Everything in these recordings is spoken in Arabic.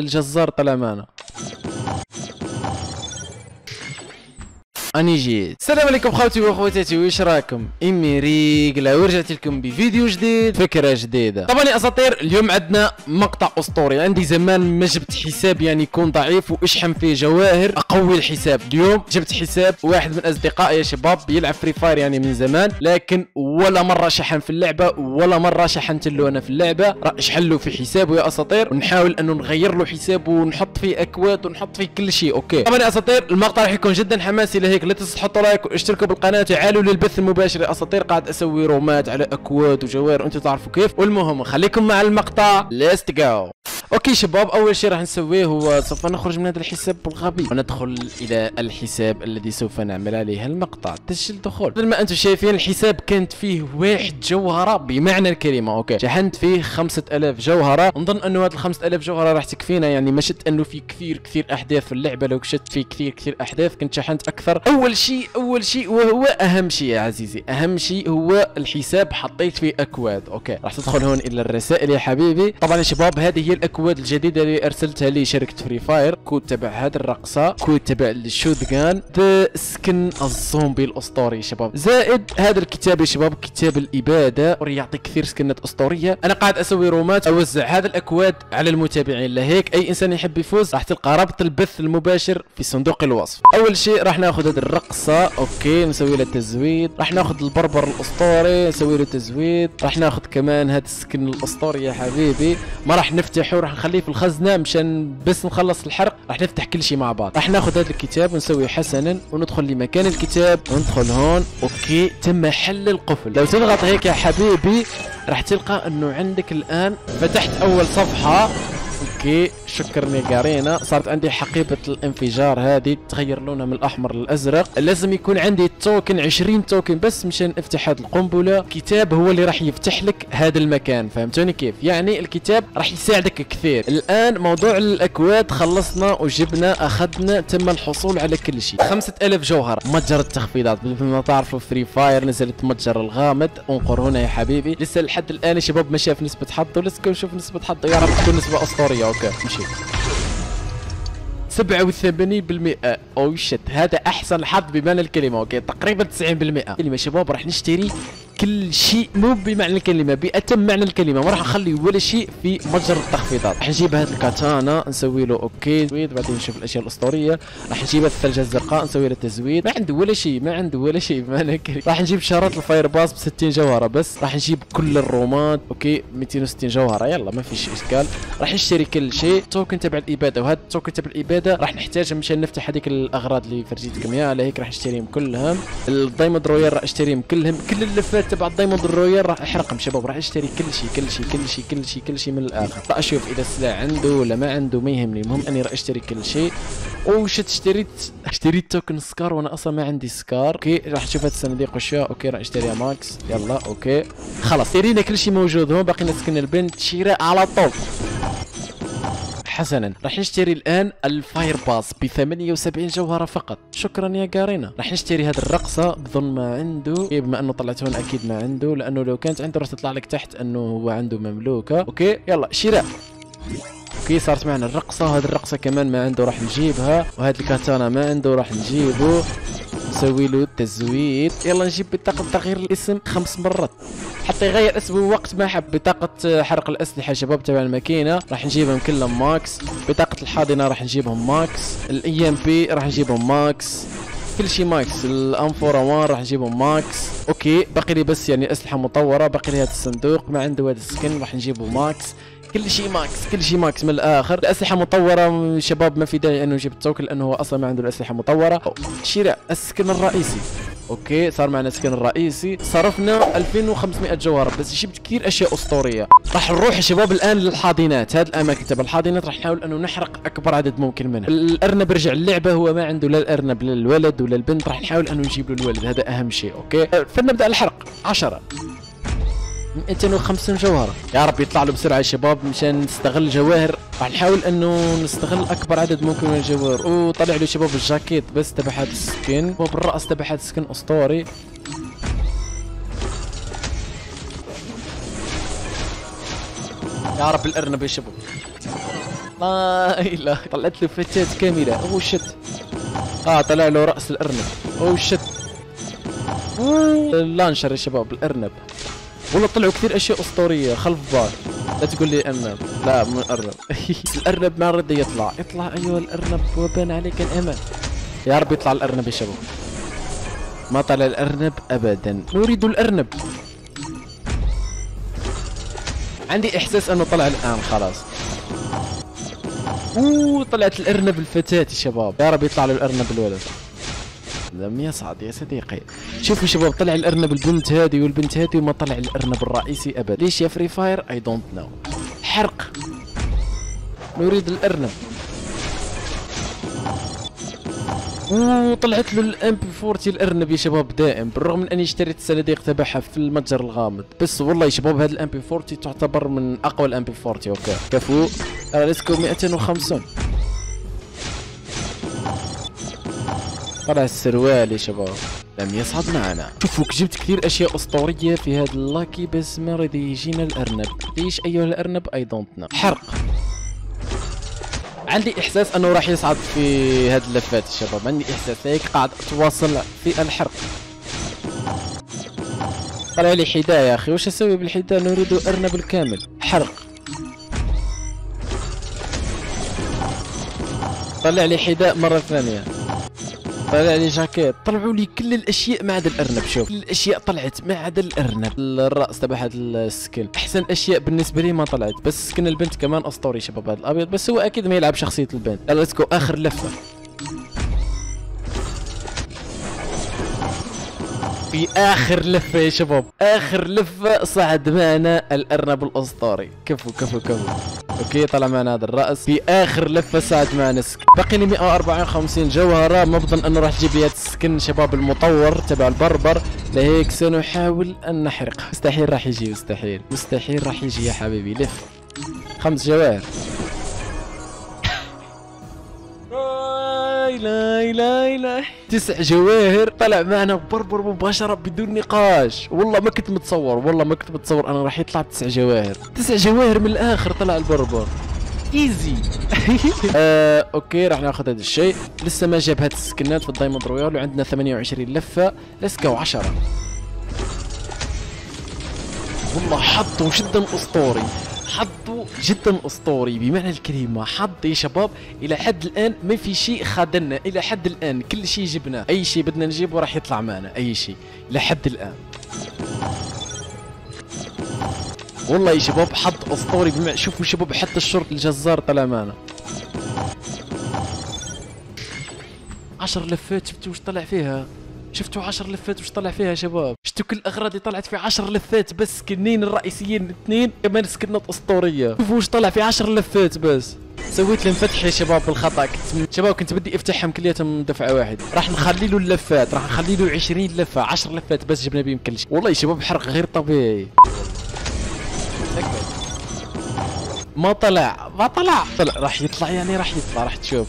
الجزار طلع معنا. أني جيت. السلام عليكم خوتي وأخواتاتي واش راكم؟ إمريقلة ورجعت لكم بفيديو جديد فكرة جديدة. طبعا يا أساطير اليوم عندنا مقطع أسطوري. عندي زمان ما جبت حساب يعني يكون ضعيف وأشحن فيه جواهر أقوي الحساب. اليوم جبت حساب واحد من اصدقائي يا شباب يلعب Free Fire يعني من زمان لكن ولا مرة شحن في اللعبة ولا مرة شحنت له أنا في اللعبة. راح اشحن في حسابه يا أساطير ونحاول أنه نغير له حسابه ونحط فيه أكواد ونحط فيه كل شيء. okay. طبعا يا أساطير المقطع راح يكون جدا حماسي لهيك لا تنسوا تحطوا like واشتركوا بالقناه تعالوا للبث المباشر أساطير قاعد أسوي رومات على أكواد وجواهر أنتم تعرفوا كيف؟ والمهم خليكم مع المقطع. let's go okay شباب أول شيء راح نسويه هو سوف نخرج من هذا الحساب الغبي. وندخل إلى الحساب الذي سوف نعمل عليه المقطع. تسجيل دخول. مثل ما أنتم شايفين الحساب كانت فيه واحد جوهرة بمعنى الكلمة. okay شحنت فيه 5000 جوهرة. نظن أنه هذه ال 5000 جوهرة راح تكفينا يعني ما شفت أنه في كثير كثير أحداث في اللعبة. لو شفت في كثير كثير أحداث كنت شحنت أكثر. أول شيء أول شيء وهو أهم شيء يا عزيزي. أهم شيء هو الحساب حطيت فيه أكواد. okay. راح تدخل هون إلى الرسائل يا حبيبي. طبعا يا شباب هذه هي الأكواد الجديدة اللي أرسلتها لي شركة Free Fire code تبع هذه الرقصة كود تبع ال shotgun هذا skin الزومبي الأسطوري يا شباب. زائد هذا الكتاب يا شباب كتاب الإبادة. يعطي كثير skin ات أسطورية. أنا قاعد أسوي رومات أوزع هذا الأكواد على المتابعين. لهيك أي إنسان يحب يفوز راح تلقى رابط البث المباشر في صندوق الوصف. أول شيء راح ناخذ الرقصة okay نسوي لها تزويد. راح ناخذ البربر الأسطوري نسوي له تزويد. راح ناخذ كمان هذا ال skin الأسطوري يا حبيبي. ما راح نفتحه راح نخليه في الخزنة مشان بس نخلص الحرق. راح نفتح كل شيء مع بعض. راح ناخذ هذا الكتاب ونسوي حسنا وندخل لمكان الكتاب. وندخل هون. okay تم حل القفل. لو تضغط هيك يا حبيبي راح تلقى إنه عندك الآن فتحت أول صفحة. okay. شكرا يا Garena صارت عندي حقيبة الانفجار هذه تغير لونها من الأحمر للأزرق. لازم يكون عندي token 20 token بس مشان أفتح هذه القنبلة. كتاب هو اللي راح يفتح لك هذا المكان فهمتوني كيف؟ يعني الكتاب راح يساعدك كثير. الآن موضوع الأكواد خلصنا وجبنا أخذنا تم الحصول على كل شيء. 5000 جوهر. متجر التخفيضات. مثل ما تعرفوا Free Fire نزلت متجر الغامض. انقر هنا يا حبيبي. لسه لحد الآن يا شباب ما شاف نسبة حظه لسه نشوف نسبة حظه يا رب تكون نسبة أسطورية. okay مشي. 87% oh shit هذا أحسن حظ بمعنى الكلمة. okay تقريبا 90% كلمه شباب راح نشتري كل شيء مو بمعنى الكلمة باتم معنى الكلمة. ما راح نخلي ولا شيء في متجر التخفيضات. راح نجيب هذا الكاتانا نسوي له okay تزويد بعدين نشوف الأشياء الأسطورية. راح نجيب الثلجه الزرقاء نسوي له تزويد. ما عنده ولا شيء ما عنده ولا شيء بمعنى الكلمة. راح نجيب شارات ال Fire Pass ب 60 جوهرة بس. راح نجيب كل الرومات okay 260 جوهرة. يلا ما فيش إشكال. راح نشتري كل شيء. token تبع الإبادة. وهذا ال token تبع الإبادة راح نحتاجها مشان نفتح هذيك الأغراض اللي فرجيتكم إياها لهيك راح نشتريهم كلهم. ال Diamond Royale راح أشتريهم كلهم. كل اللفات تبع ال Diamond Royale راح احرقهم شباب راح اشتري كل شيء كل شيء كل شيء كل شيء كل شيء من الآخر. أشوف إذا السلاح عنده ولا ما عنده ما يهمني. المهم أني راح اشتري كل شيء وش اشتريت؟ اشتريت token SCAR وأنا أصلا ما عندي SCAR okay راح أشوف هاد الصناديق وشها okay راح اشتريها max. يلا okay. خلاص اشترينا كل شيء موجود. هون باقي skin البنت. شراء على طول. حسنا. راح نشتري الآن ال Fire Pass ب 78 جوهرة فقط. شكرا يا Garena راح نشتري هذه الرقصة. بظن ما عنده. إيه بما أنه طلعت هون أكيد ما عنده لأنه لو كانت عنده راح تطلع لك تحت أنه هو عنده مملوكة. okay يلا شراء. okay صارت معنا الرقصة. وهذه الرقصة كمان ما عنده راح نجيبها. وهذا الكاتانا ما عنده راح نجيبه. نسوي له تزويد. يلا نجيب بطاقة تغيير الاسم خمس مرات. حتى يغير اسمه وقت ما حب بطاقة حرق الأسلحة شباب تبع الماكينة راح نجيبهم كلهم max. بطاقة الحاضنة راح نجيبهم max. ال MP راح نجيبهم max. كل شيء max. ال M4A1 راح نجيبهم max. okay باقي لي بس يعني أسلحة مطورة باقي لي هذا الصندوق. ما عنده هذا ال skin راح نجيبه max. كل شيء max كل شيء max من الآخر. الأسلحة مطورة شباب ما في داعي أنه نجيب ال token لأنه هو أصلا ما عنده الأسلحة مطورة. شراء ال skin الرئيسي. okay صار معنا ال skin الرئيسي. صرفنا 2500 جوهره بس جبت كثير أشياء أسطورية. راح نروح يا شباب الآن للحاضنات. هذه الاماكن تبع الحاضنات راح نحاول أنه نحرق أكبر عدد ممكن منها. الأرنب رجع اللعبة هو ما عنده لا الأرنب لا الولد ولا البنت. راح نحاول أنه نجيب له الولد هذا أهم شيء okay؟ فلنبدأ الحرق. 10 250 جوهرة. يا رب يطلع له بسرعة يا شباب مشان نستغل جواهر. راح نحاول إنه نستغل أكبر عدد ممكن من الجواهر. وطلع له شباب الجاكيت بس تبع هذا ال skin. وبالراس تبع هذا ال skin أسطوري. يا رب الأرنب يا شباب. طايله طلعت له فتات كاملة. أوه شت. آه طلع له رأس الأرنب. أوه شت. اللانشر يا شباب الأرنب. والله طلعوا كثير أشياء أسطورية. خلف بار لا تقول لي ارنب لا مو ارنب الأرنب ما رد يطلع. اطلع ايها الأرنب وبان عليك الامان يا رب يطلع الأرنب يا شباب. ما طلع الأرنب ابدا. نريد الأرنب. عندي إحساس أنه طلع الآن خلاص. أوه طلعت الأرنب الفتاة يا شباب. يا رب يطلع له الأرنب الولد. لم يصعد يا صديقي. شوفوا شباب طلع الأرنب البنت هذه والبنت هذه وما طلع الأرنب الرئيسي ابدا. ليش يا Free Fire I don't know حرق. نريد الأرنب. وطلعت له ال MP 40 الأرنب يا شباب دائم. بالرغم من أني اشتريت الصناديق تبعها في المتجر الغامض. بس والله يا شباب هذا ال MP 40 تعتبر من أقوى ال MP 40 okay. كفو. let's go 250 طلع السروال يا شباب. لم يصعد معنا. شوفوا جبت كثير أشياء أسطورية في هذا ال lucky بس ما رضي يجينا الارنب ليش أيها الأرنب؟ I don't know حرق. عندي إحساس أنه راح يصعد في هذه اللفات الشباب عندي إحساس هيك قاعد أتواصل في الحرق. طلع لي حذاء يا أخي. وش أسوي بالحذاء؟ نريد أرنب الكامل. حرق. طلع لي حذاء مرة ثانية. طلع لي جاكيت طلعوا لي كل الأشياء ما عدا الأرنب شوف. كل الأشياء طلعت ما عدا الأرنب. الرأس تبع هذا السكن. أحسن أشياء بالنسبة لي ما طلعت بس سكن البنت كمان أسطوري شباب هذا الأبيض بس هو أكيد ما يلعب شخصية البنت. يلا ليتس آخر لفة. في آخر لفة يا شباب. آخر لفة صعد معنا الأرنب الأسطوري. كفو كفو كفو. أوكي طلع معنا هذا الرأس. في آخر لفة صعد معنا سكن باقي لي 154 جوهره ما بظن أنه راح تجيب لي السكن شباب المطور تبع البربر. لهيك سنحاول أن نحرقه مستحيل راح يجي مستحيل. مستحيل راح يجي يا حبيبي. لف. خمس جواهر لا لا لا تسع جواهر طلع معنا بربر مباشرة بدون نقاش. والله ما كنت متصور والله ما كنت متصور أنا راح يطلع تسع جواهر. تسع جواهر من الآخر طلع البربر. easy آه، okay راح ناخذ هذا الشيء. لسه ما جاب هاد السكنات في ال Diamond Royale وعندنا 28 لفة. let's go 10 والله حظه جدا أسطوري. حظه جدا أسطوري. بمعنى الكلمة حظ يا شباب إلى حد الآن ما في شيء خذلنا إلى حد الآن كل شيء جبناه أي شيء بدنا نجيبه راح يطلع معنا. أي شيء. لحد الآن. والله يا شباب حظ أسطوري. بمعنى شوفوا شباب حتى الشرط الجزار طلع معنا. عشر لفات شفتوا وش طلع فيها؟ شفتوا 10 لفات وش طلع فيها شباب؟ شفتوا كل اغراضي طلعت في 10 لفات؟ بس سكنين الرئيسيين اثنين كمان سكنات أسطورية. شوفوا وش طلع في 10 لفات بس. سويت لهم فتح يا شباب بالخطا كنت شباب كنت بدي أفتحهم كلياتهم دفعة واحدة. راح نخلي له اللفات راح نخلي له 20 لفة 10 لفات بس جبنا بهم كل شيء. والله يا شباب حرق غير طبيعي. ما طلع ما طلع. طلع راح يطلع يعني راح يطلع راح تشوف.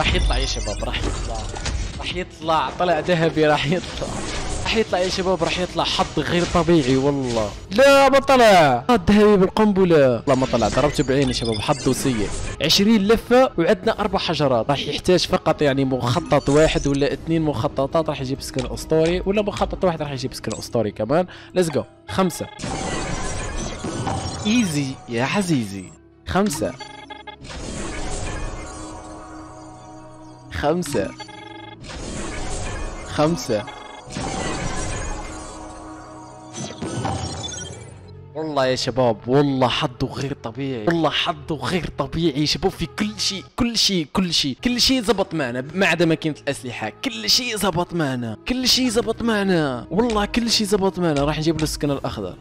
راح يطلع يا شباب راح يطلع. راح يطلع. طلع ذهبي راح يطلع. راح يطلع يا شباب راح يطلع. حظ غير طبيعي والله. لا ما طلع. الذهبي بالقنبلة. والله ما طلع. ضربته بعيني يا شباب حظه سيء. 20 لفة وعندنا أربع حجرات. راح يحتاج فقط يعني مخطط واحد ولا اثنين مخططات راح يجيب سكن أسطوري ولا مخطط واحد راح يجيب سكن أسطوري كمان. let's go خمسة. easy يا عزيزي. خمسة. خمسة. خمسة. والله يا شباب والله حظه غير طبيعي. والله حظه غير طبيعي شباب في كل شيء كل شيء كل شيء كل شيء زبط معنا ما عدا ماكينة الأسلحة. كل شيء زبط معنا كل شيء زبط معنا. والله كل شيء زبط معنا. راح نجيب له ال skin الأخضر.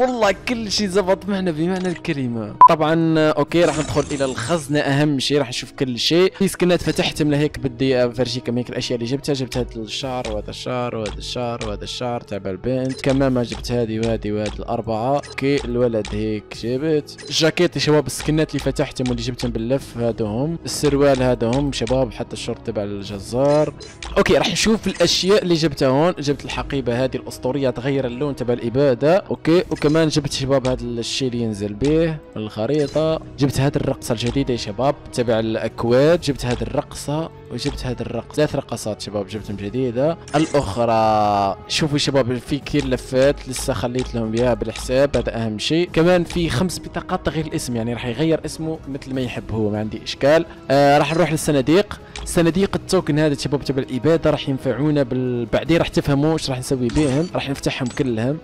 والله كل شيء زبط معنا بمعنى الكلمة. طبعا okay راح ندخل إلى الخزنة. أهم شيء راح نشوف كل شيء في سكنات فتحتهم لهيك بدي افرجيكم هيك الأشياء اللي جبتها. جبت هذا الشعر وهذا الشعر وهذا الشعر وهذا الشعر تبع البنت. كمان ما جبت هذه وهذه وهذه الأربعة. okay الولد هيك جبت. جاكيت يا شباب السكنات اللي فتحتهم واللي جبتهم باللف هذا هم السروال هذا هم شباب حتى الشورت تبع الجزار. okay راح نشوف الأشياء اللي جبتها هون. جبت الحقيبة هذه الأسطورية تغير اللون تبع الإبادة. okay وكمان جبت شباب هذا الشيء اللي ينزل به الخريطة. جبت هذه الرقصة الجديدة يا شباب تبع الأكواد. جبت هذه الرقصة وجبت هذه الرقصة. ثلاث رقصات شباب جبتهم جديدة. الأخرى شوفوا شباب في كثير لفات لسه خليت لهم إياها بالحساب هذا أهم شيء. كمان في خمس بطاقات تغيير الاسم يعني راح يغير اسمه مثل ما يحب هو ما عندي إشكال. آه راح نروح للصناديق. صناديق التوكن هذا شباب تبع الإبادة راح ينفعونا. بعدين راح تفهموا إيش راح نسوي بيهم. راح نفتحهم كلهم.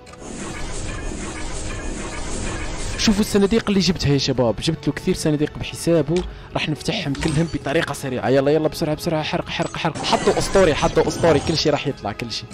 شوفوا الصناديق اللي جبتها يا شباب. جبت له كثير صناديق بحسابه. راح نفتحهم كلهم بطريقة سريعة. يلا يلا بسرعة بسرعة. حرق حرق حرق. حطوا أسطوري حطوا أسطوري. كل شيء راح يطلع كل شيء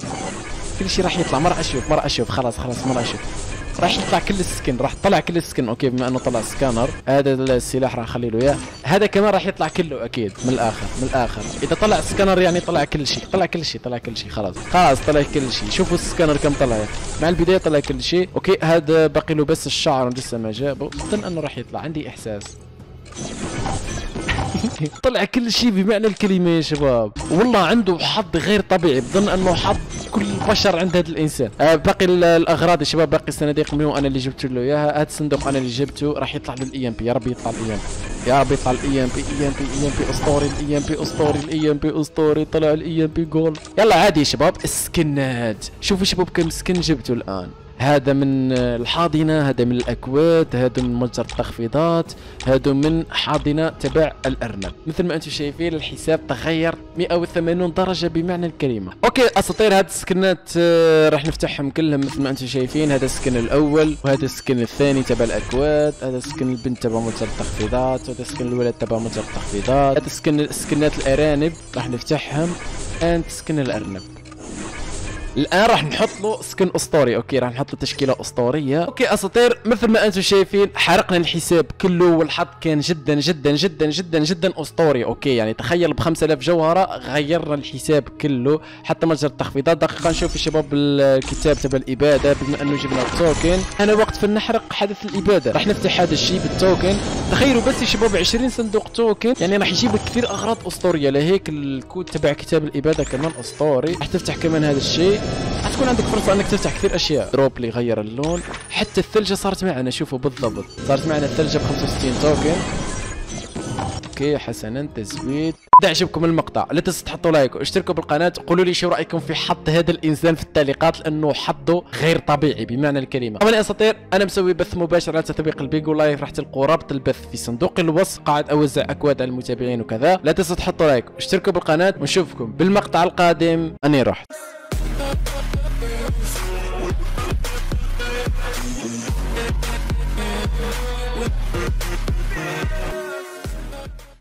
كل شيء راح يطلع. مرة أشوف مرة أشوف. خلاص خلاص مرة أشوف. راح يطلع كل ال skin راح طلع كل ال skin okay بما إنه طلع سكانر. هذا السلاح راح اخلي له إياه. هذا كمان راح يطلع كله أكيد من الآخر من الآخر. إذا طلع سكانر يعني طلع كل شيء طلع كل شيء طلع كل شيء خلاص. خلاص طلع كل شيء. شوفوا السكانر كم طلع. مع البداية طلع كل شيء. okay هذا باقي له بس الشعر لسه ما جابه اظن إنه راح يطلع عندي إحساس. طلع كل شيء بمعنى الكلمة يا شباب. والله عنده حظ غير طبيعي بظن إنه حظ كل البشر عند هذا الإنسان. آه باقي الأغراض يا شباب باقي الصناديق منو أنا اللي جبت له إياها. هذا الصندوق أنا اللي جبته راح يطلع له ال MP يا رب يطلع ال MP يا رب يطلع ال MP اي ام بي اي ام بي أسطوري ال MP أسطوري ال MP أسطوري طلع الاي ام بي جول يلا عادي يا شباب السكنات. شوفوا شباب كم skin جبته الآن. هذا من الحاضنة هذا من الأكواد هذا من متجر التخفيضات هذا من حاضنة تبع الأرنب. مثل ما أنتم شايفين الحساب تغير 180 درجة بمعنى الكلمة. أوكي أساطير هذه السكنات آه، راح نفتحهم كلهم مثل ما أنتم شايفين. هذا السكن الأول وهذا السكن الثاني تبع الأكواد هذا السكن البنت تبع متجر التخفيضات وهذا السكن الولد تبع متجر التخفيضات. هذا السكن سكنات الأرانب راح نفتحهم أنت skin الأرنب. الآن راح نحط له skin أسطوري. okay راح نحط له تشكيلة أسطورية. okay اساطير مثل ما أنتم شايفين حرقنا الحساب كله والحظ كان جدا جدا جدا جدا جدا أسطوري. okay يعني تخيل ب 5000 جوهرة غيرنا الحساب كله حتى متجر التخفيضات. دقيقه نشوف الشباب الكتاب تبع الإبادة بما أنه جبنا ال token. أنا وقت في نحرق حدث الإبادة. راح نفتح هذا الشيء بال token. تخيلوا بس يا شباب 20 صندوق token. يعني راح يجيب كثير أغراض أسطورية. لهيك الكود تبع كتاب الإبادة كمان أسطوري. راح تفتح كمان هذا الشيء. حتكون عندك فرصة أنك تفتح كثير أشياء. drop اللي يغير اللون. حتى الثلجة صارت معنا شوفوا بالضبط. صارت معنا الثلجة ب 65 token okay حسنا تزويد اذا عجبكم المقطع. لا تنسوا تحطوا like واشتركوا بالقناة. قولوا لي شو رأيكم في حظ هذا الإنسان في التعليقات لأنه حظه غير طبيعي بمعنى الكلمة. طبعا يا أنا مسوي بث مباشر على تطبيق ال Bigo Live. راح تلقوا رابط البث في صندوق الوصف قاعد أوزع أكواد على المتابعين وكذا. لا تنسوا تحطوا like واشتركوا بالقناة. ونشوفكم بالمقطع القادم. أني رحت.